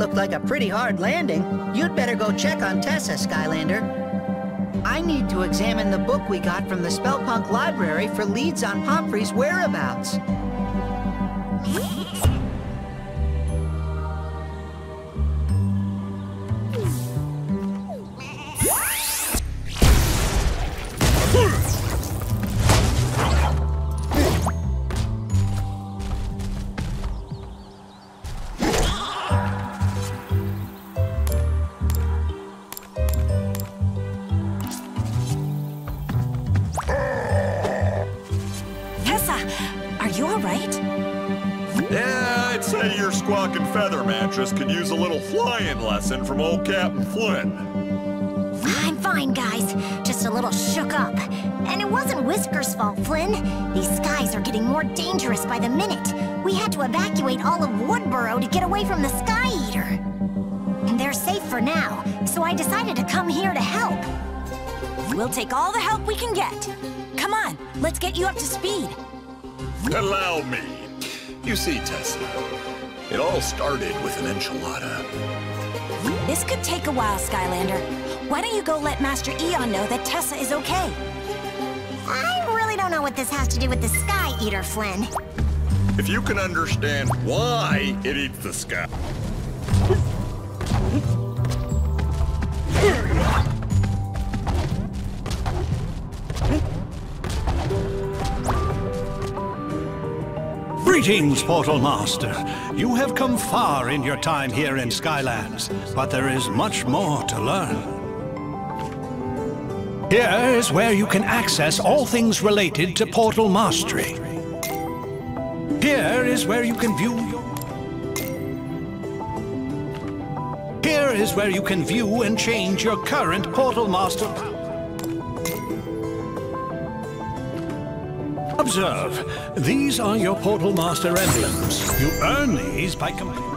looked like a pretty hard landing. You'd better go check on Tessa, Skylander. I need to examine the book we got from the Spellpunk Library for leads on Pomfrey's whereabouts. From old Captain Flynn. I'm fine, guys. Just a little shook up. And it wasn't Whisker's fault, Flynn. These skies are getting more dangerous by the minute. We had to evacuate all of Woodburrow to get away from the Sky Eater. They're safe for now, so I decided to come here to help. We'll take all the help we can get. Come on, let's get you up to speed. Allow me. You see, Tessa, it all started with an enchilada. This could take a while, Skylander. Why don't you go let Master Eon know that Tessa is okay? I really don't know what this has to do with the Sky Eater, Flynn. If you can understand why it eats the sky. Greetings, Portal Master. You have come far in your time here in Skylands, but there is much more to learn. Here is where you can access all things related to Portal Mastery. Here is where you can view. Here is where you can view and change your current Portal Master Observe, these are your Portal Master emblems. You earn these by completing...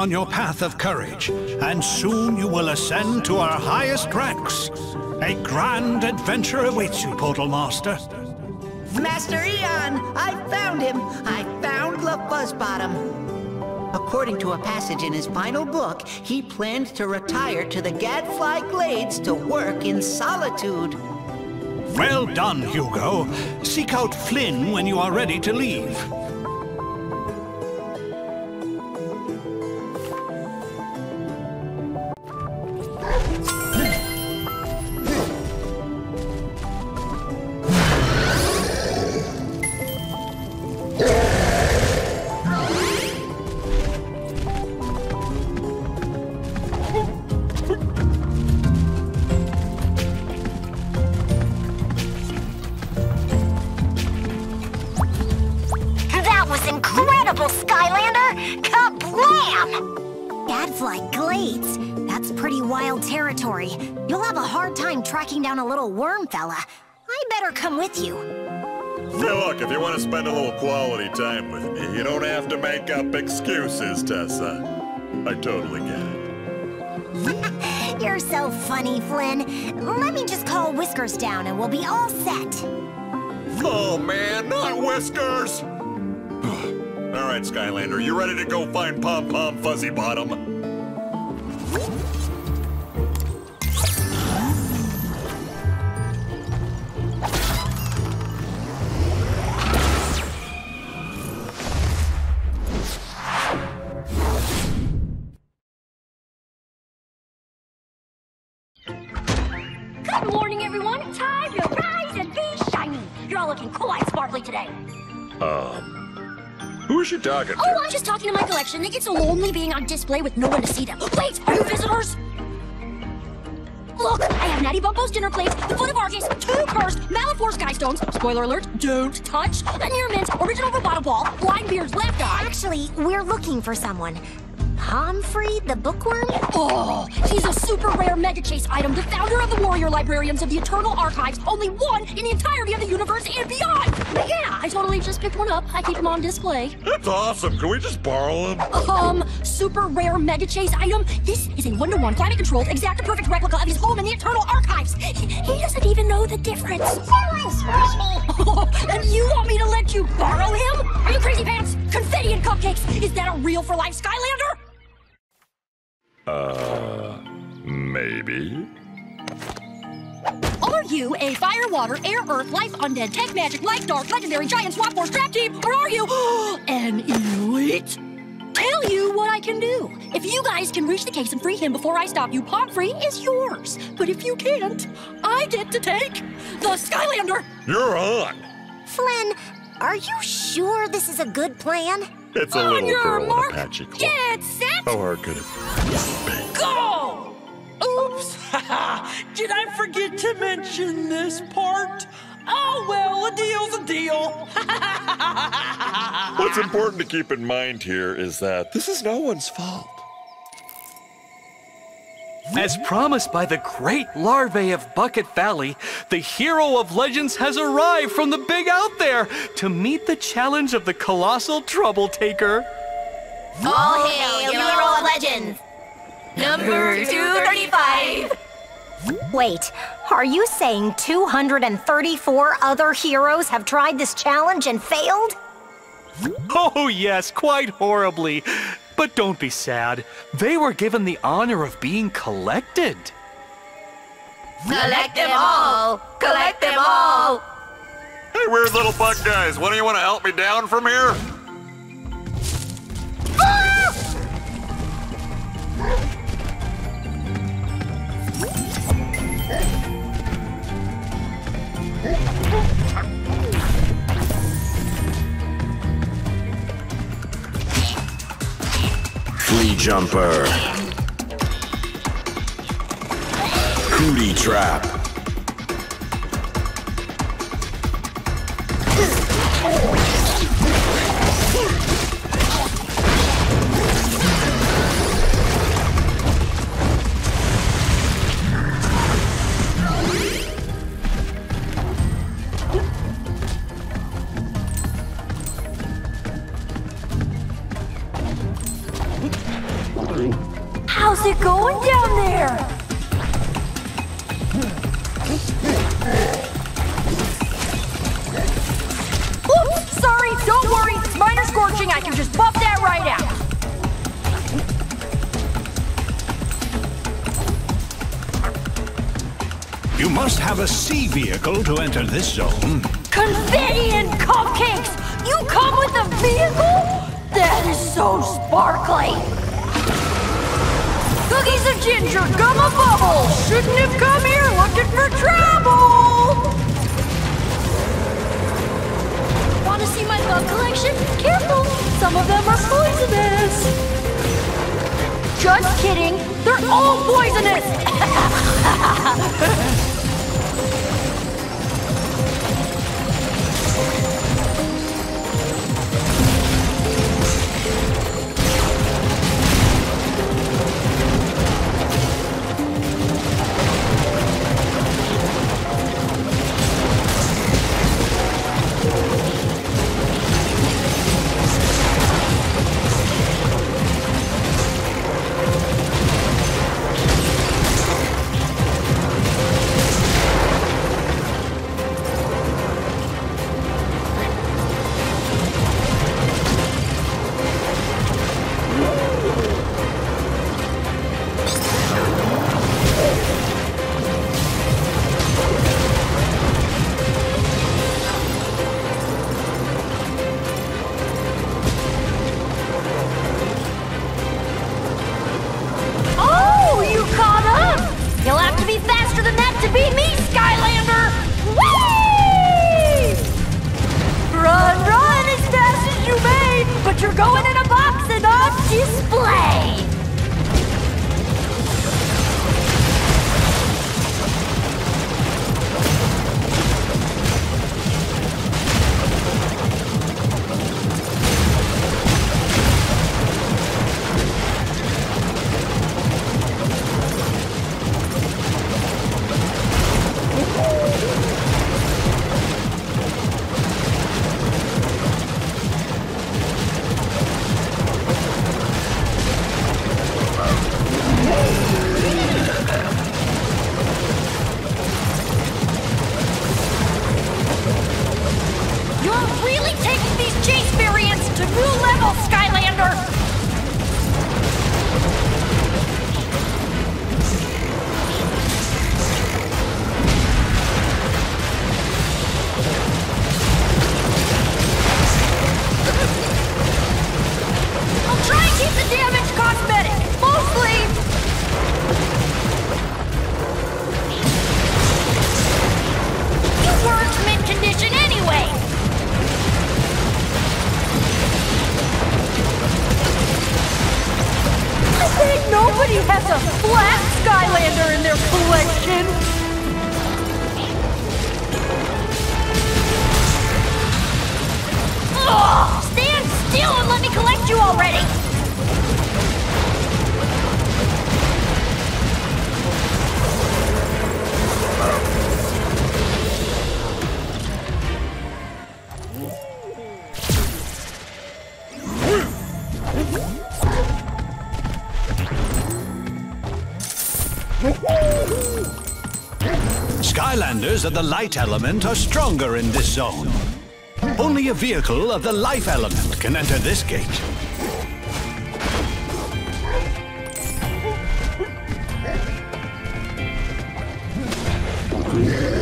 on your path of courage, and soon you will ascend to our highest ranks. A grand adventure awaits you, Portal Master. Master Eon! I found him! I found LaFuzzbottom! According to a passage in his final book, he planned to retire to the Gadfly Glades to work in solitude. Well done, Hugo. Seek out Flynn when you are ready to leave. Time with me, you don't have to make up excuses, Tessa. I totally get it. You're so funny, Flynn. Let me just call Whiskers down and we'll be all set. Oh, man, not Whiskers! All right, Skylander, you ready to go find Pom Pom Fuzzy Bottom? Who is she talking to? Oh, I'm just talking to my collection. They get so lonely being on display with no one to see them. Wait, are you visitors? Look, I have Natty Bumpos dinner plates, the Foot of Argus, two cursed Malifaux Sky Stones, spoiler alert, don't touch, a near mint, original Roboto Ball, Blind Beard's left eye. Actually, we're looking for someone. Humphrey the bookworm? Oh, he's a super rare Mega Chase item, the founder of the Warrior Librarians of the Eternal Archives, only one in the entirety of the universe and beyond. But yeah, I totally just picked one up. I keep him on display. That's awesome. Can we just borrow him? Um, super rare Mega Chase item. This is a one-to-one climate controlled, exact perfect replica of his home in the Eternal Archives. He, he doesn't even know the difference. Someone squish me! and you want me to let you borrow him? Are you crazy pants? Confetti and cupcakes. Is that a real for life Skylander? Uh, maybe. Are you a fire, water, air, earth, life, undead, tech, magic, light, dark, legendary, giant, swap force, trap team, or are you an elite? Tell you what I can do. If you guys can reach the case and free him before I stop you, Pomfrey is yours. But if you can't, I get to take the Skylander. You're on. Flynn, are you sure this is a good plan? It's a oh, little your girl in mark, Apache cloak. get set, How hard could it be? go! Oops! Did I forget to mention this part? Oh well, a deal's a deal. What's important to keep in mind here is that this is no one's fault. As promised by the great larvae of Bucket Valley, the hero of legends has arrived from the big out there to meet the challenge of the colossal trouble taker. All hail, hero of legends! Number 235! Wait, are you saying 234 other heroes have tried this challenge and failed? Oh, yes, quite horribly. But don't be sad. They were given the honor of being collected. Collect them all! Collect them all! Hey, weird little bug guys, one of you want to help me down from here? Jumper. Cootie Trap. Just buff that right out. You must have a sea vehicle to enter this zone. Confetti and cupcakes! You come with a vehicle? That is so sparkly! Cookies of ginger, gum of bubble! Shouldn't have come here looking for trouble! Want to see my bug collection? Careful! Some of them are poisonous! Just kidding! They're all poisonous! of the light element are stronger in this zone. Only a vehicle of the life element can enter this gate. The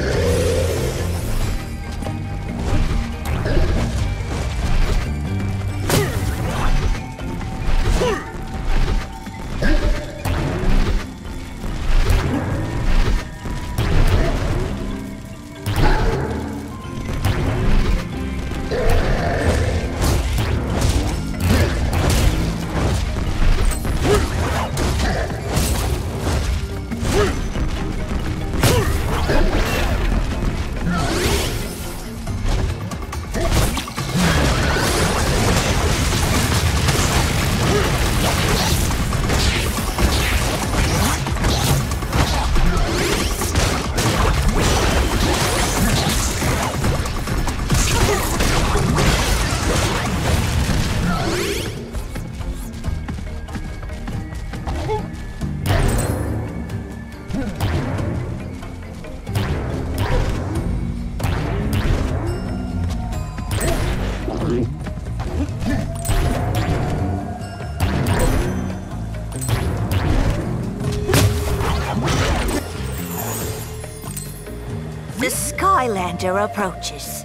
Approaches.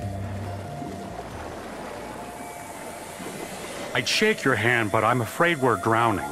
I'd shake your hand, but I'm afraid we're drowning.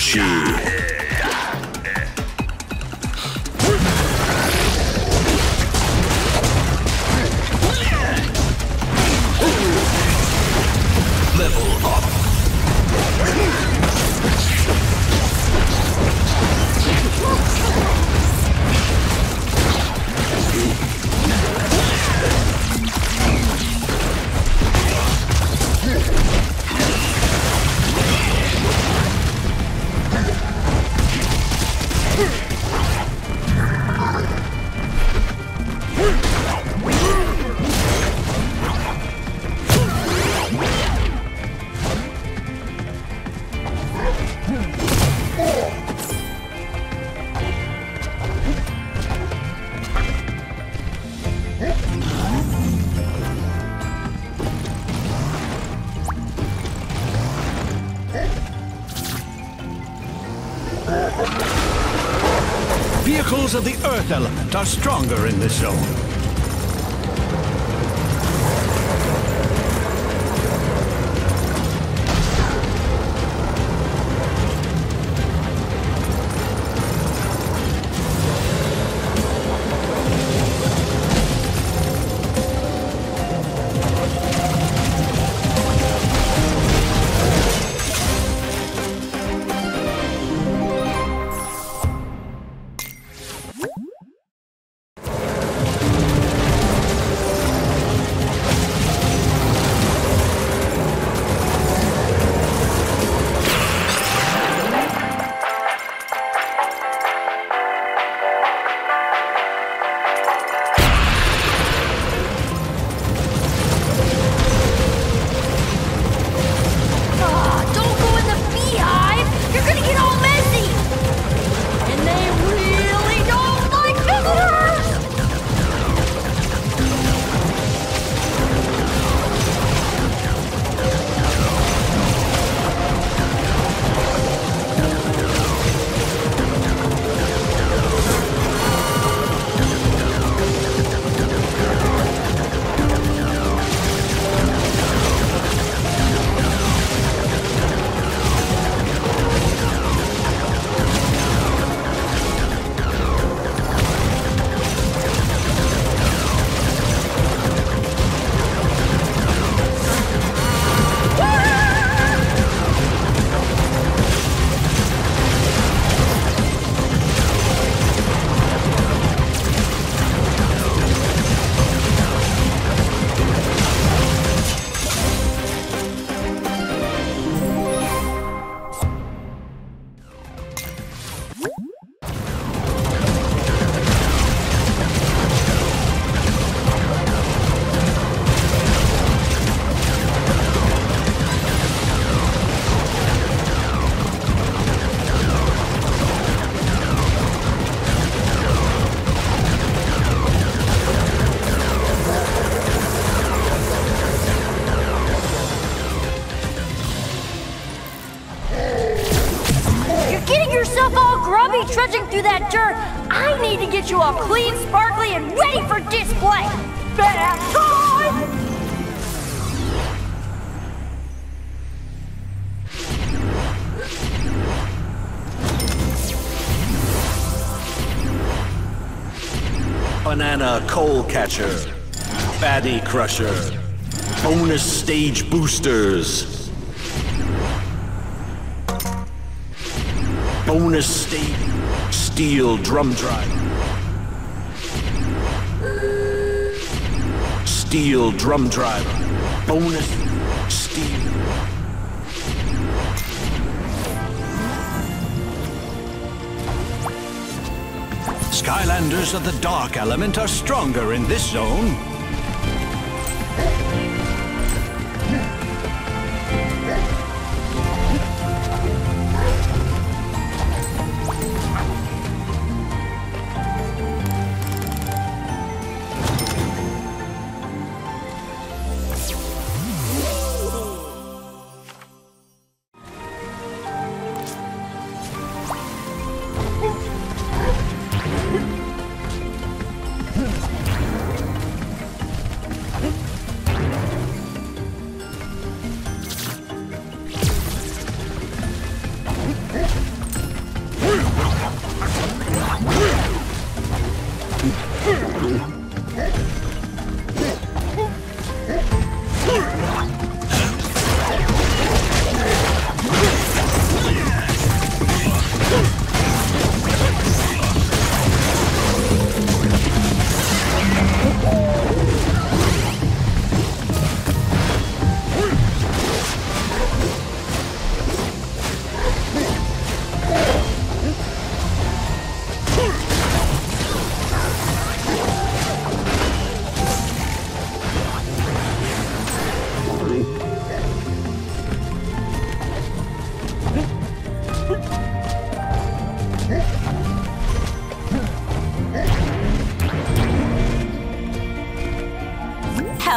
Toxic Vehicles of the Earth element are stronger in this zone. All clean, sparkly, and ready for display. Bath time! Banana Coal Catcher. Baddie Crusher. Bonus Stage Boosters. Bonus Stage Steel Drum Driver. Steel Drum Driver. Bonus Steel. Skylanders of the Dark element are stronger in this zone.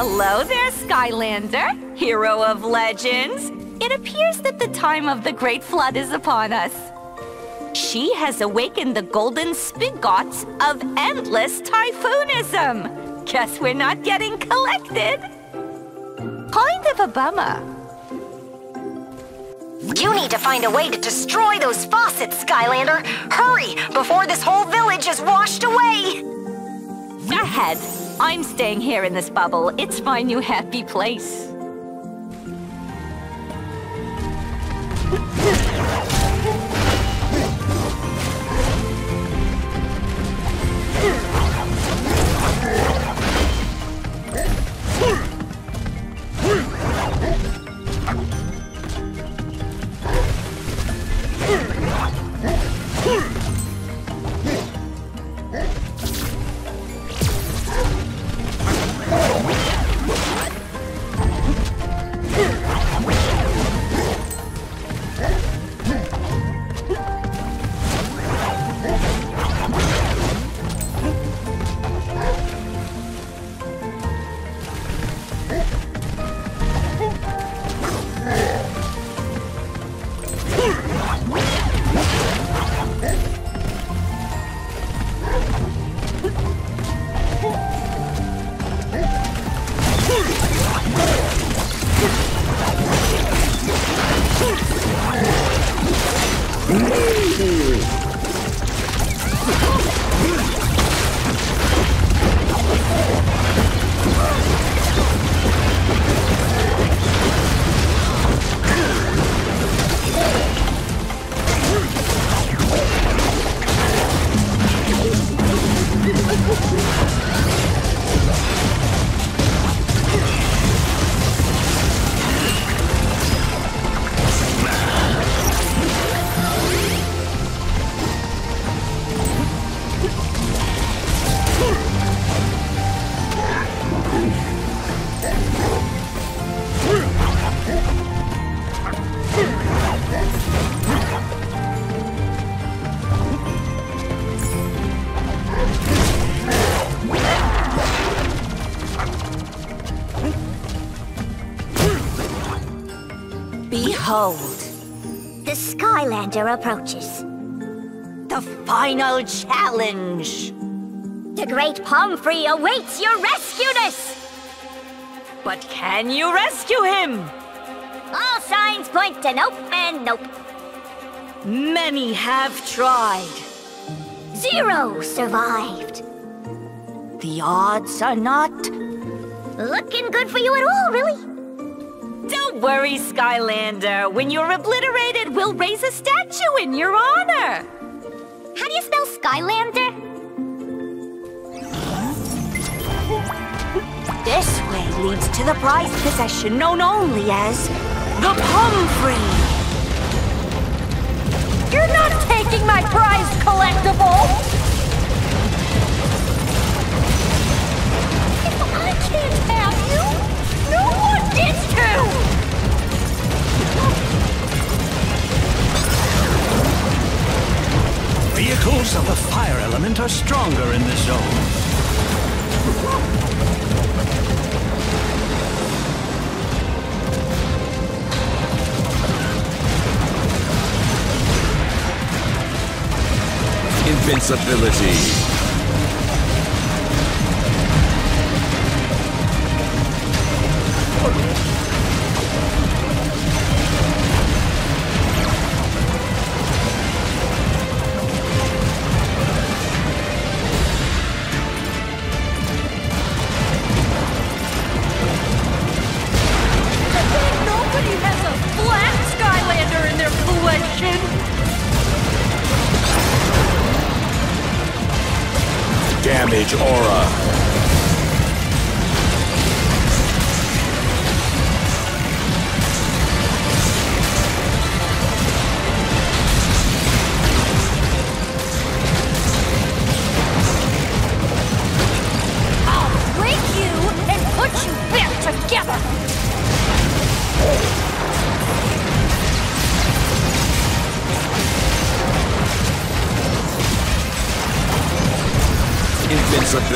Hello there, Skylander, hero of legends. It appears that the time of the Great Flood is upon us. She has awakened the golden spigots of endless typhoonism. Guess we're not getting collected. Kind of a bummer. You need to find a way to destroy those faucets, Skylander! Hurry, before this whole village is washed away! Ahead. I'm staying here in this bubble. It's my new happy place. Approaches. the final challenge! The Great Pomfrey awaits your rescueness! But can you rescue him? All signs point to nope and nope. Many have tried. Zero survived. The odds are not... Looking good for you at all, really. Don't worry, Skylander. When you're obliterated, we'll raise a statue in your honor. How do you spell Skylander? This way leads to the prized possession known only as the Pomfrey. You're not taking my prized collectible! I can't Vehicles of the fire element are stronger in this zone. Invincibility.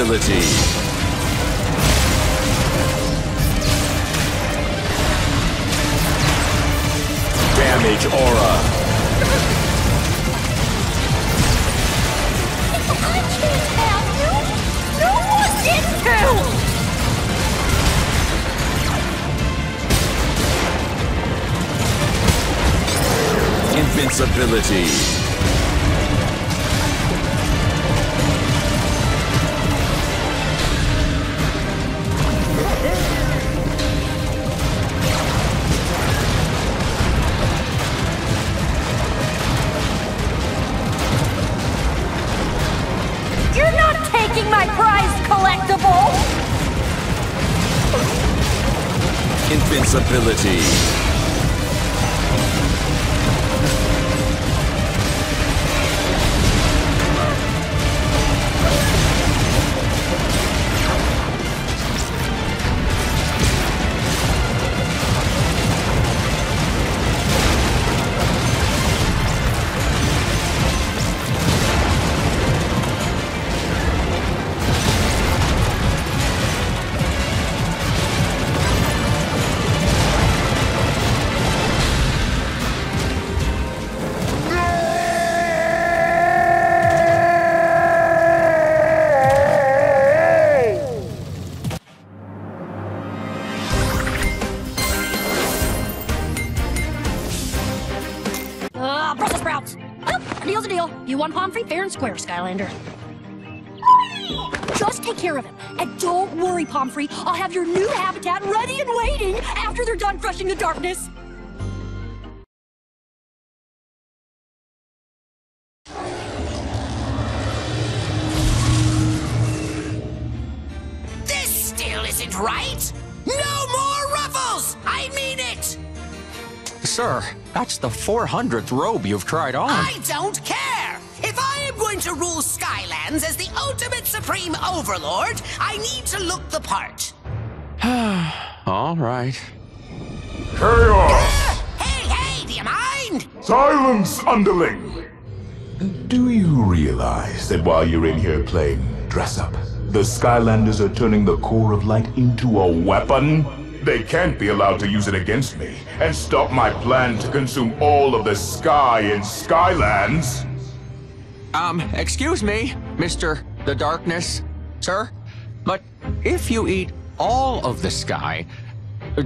Invincibility. Invincibility. A deal. Pomfrey fair and square, Skylander. Just take care of him. And don't worry, Pomfrey. I'll have your new habitat ready and waiting after they're done crushing the darkness. This still isn't right! No more ruffles! I mean it! Sir, that's the 400th robe you've tried on. I don't care! If I am going to rule Skylands as the ultimate supreme overlord, I need to look the part. All right. Kaos! Hey, hey, do you mind? Silence, underling! Do you realize that while you're in here playing dress up, the Skylanders are turning the core of light into a weapon? They can't be allowed to use it against me and stop my plan to consume all of the sky in Skylands. Um, excuse me, Mr. The Darkness, sir, but if you eat all of the sky,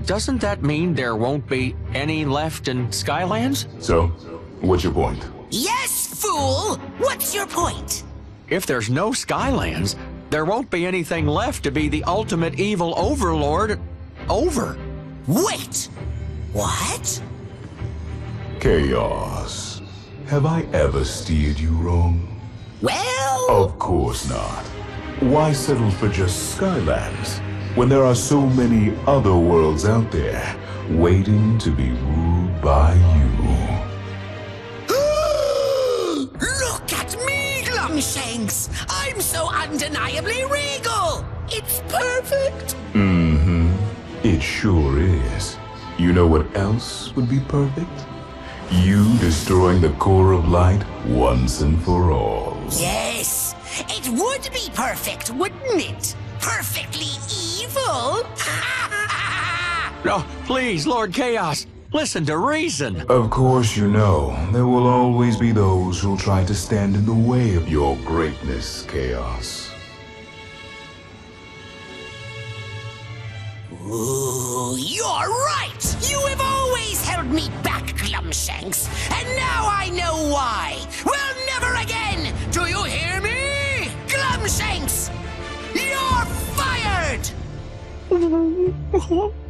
doesn't that mean there won't be any left in Skylands? So, what's your point? Yes, fool! What's your point? If there's no Skylands, there won't be anything left to be the ultimate evil overlord over. Wait! What? Kaos. Have I ever steered you wrong? Well... Of course not. Why settle for just Skylands when there are so many other worlds out there waiting to be ruled by you? Look at me, Glumshanks! I'm so undeniably regal! It's perfect! Mm-hmm. It sure is. You know what else would be perfect? You destroying the core of light once and for all. Yes, it would be perfect, wouldn't it? Perfectly evil? No, oh, please, Lord Kaos, listen to reason. Of course you know, there will always be those who'll try to stand in the way of your greatness, Kaos. Ooh, you're right! You have always held me back, Glumshanks, and now I know why! Well, never again! Do you hear me? Glumshanks! You're fired!